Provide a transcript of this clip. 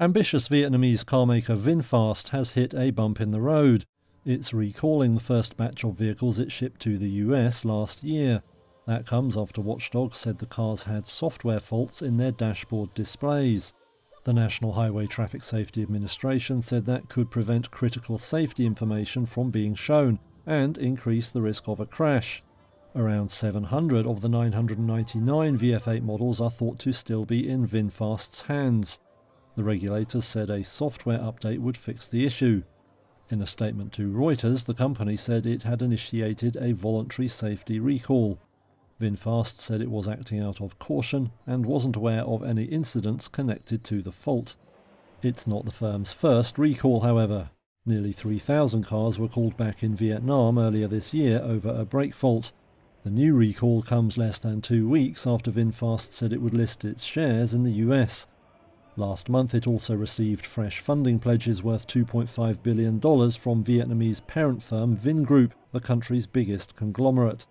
Ambitious Vietnamese carmaker VinFast has hit a bump in the road. It's recalling the first batch of vehicles it shipped to the US last year. That comes after Watchdog said the cars had software faults in their dashboard displays. The National Highway Traffic Safety Administration said that could prevent critical safety information from being shown and increase the risk of a crash. Around 700 of the 999 VF8 models are thought to still be in VinFast's hands. The regulators said a software update would fix the issue. In a statement to Reuters, the company said it had initiated a voluntary safety recall. VinFast said it was acting out of caution and wasn't aware of any incidents connected to the fault. It's not the firm's first recall, however. Nearly 3,000 cars were called back in Vietnam earlier this year over a brake fault. The new recall comes less than two weeks after VinFast said it would list its shares in the US. Last month it also received fresh funding pledges worth $2.5 billion from Vietnamese parent firm Vingroup, the country's biggest conglomerate.